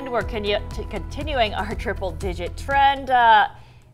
And we're continuing our triple digit trend. Uh,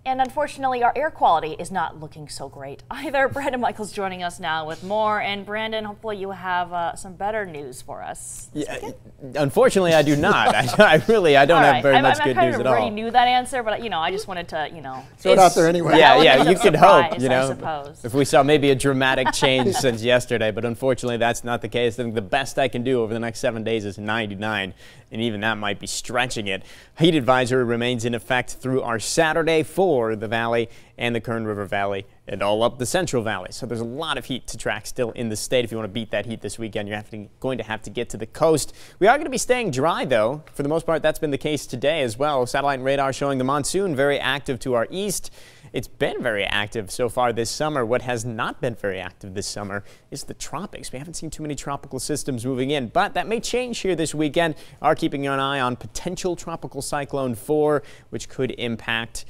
and unfortunately, our air quality is not looking so great either. Brandon Michaels joining us now with more. And Brandon, hopefully you have uh, some better news for us. Yeah, unfortunately, I do not. I, I, really, I don't have very I, much I, good news at all. I already knew that answer, but you know, I just wanted to, you know, throw it out there anyway. Yeah, yeah, you could hope. You know, suppose. if we saw maybe a dramatic change since yesterday, but unfortunately, that's not the case. I think the best I can do over the next seven days is 99, and even that might be stretching it. Heat advisory remains in effect through our Saturday for the Valley and the Kern River Valley and all up the Central Valley. So there's a lot of heat to track still in the state. If you want to beat that heat this weekend, you're to, going to have to get to the coast. We are going to be staying dry, though. For the most part, that's been the case today as well. Satellite radar showing the monsoon very active to our east. It's been very active so far this summer. What has not been very active this summer is the tropics. We haven't seen too many tropical systems moving in, but that may change here this weekend. Are keeping an eye on potential tropical cyclone 4, which could impact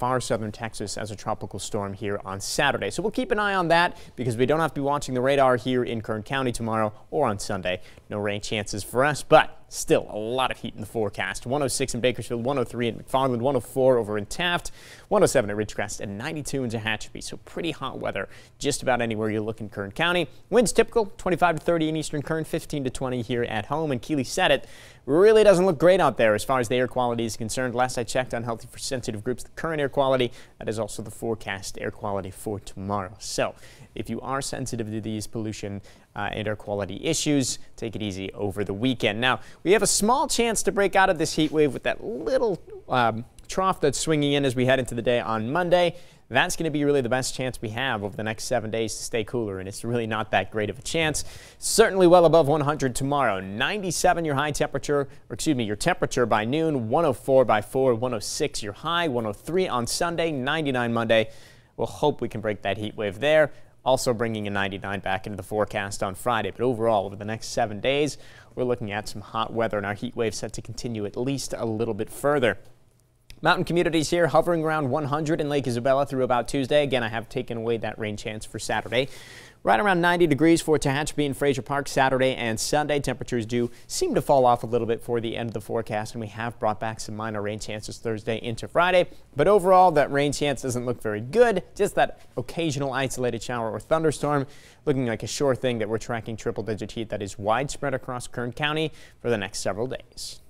far southern Texas as a tropical storm here on Saturday. So we'll keep an eye on that because we don't have to be watching the radar here in Kern County tomorrow or on Sunday. No rain chances for us, but Still a lot of heat in the forecast. 106 in Bakersfield, 103 in McFarland, 104 over in Taft, 107 at Ridgecrest, and 92 in Tehachapi. So pretty hot weather just about anywhere you look in Kern County. Winds typical 25 to 30 in eastern Kern, 15 to 20 here at home. And Keeley said it really doesn't look great out there as far as the air quality is concerned. Last I checked, unhealthy for sensitive groups, the current air quality. That is also the forecast air quality for tomorrow. So if you are sensitive to these pollution uh, and air quality issues. Take it easy over the weekend. Now, we have a small chance to break out of this heat wave with that little um, trough that's swinging in as we head into the day on Monday. That's going to be really the best chance we have over the next seven days to stay cooler, and it's really not that great of a chance. Certainly well above 100 tomorrow. 97 your high temperature, or excuse me, your temperature by noon, 104 by 4, 106 your high, 103 on Sunday, 99 Monday. We'll hope we can break that heat wave there also bringing a 99 back into the forecast on Friday. But overall, over the next seven days, we're looking at some hot weather and our heat wave set to continue at least a little bit further. Mountain communities here hovering around 100 in Lake Isabella through about Tuesday. Again, I have taken away that rain chance for Saturday. Right around 90 degrees for Tehachapi and Frazier Park Saturday and Sunday. Temperatures do seem to fall off a little bit for the end of the forecast, and we have brought back some minor rain chances Thursday into Friday. But overall, that rain chance doesn't look very good. Just that occasional isolated shower or thunderstorm looking like a sure thing that we're tracking triple digit heat that is widespread across Kern County for the next several days.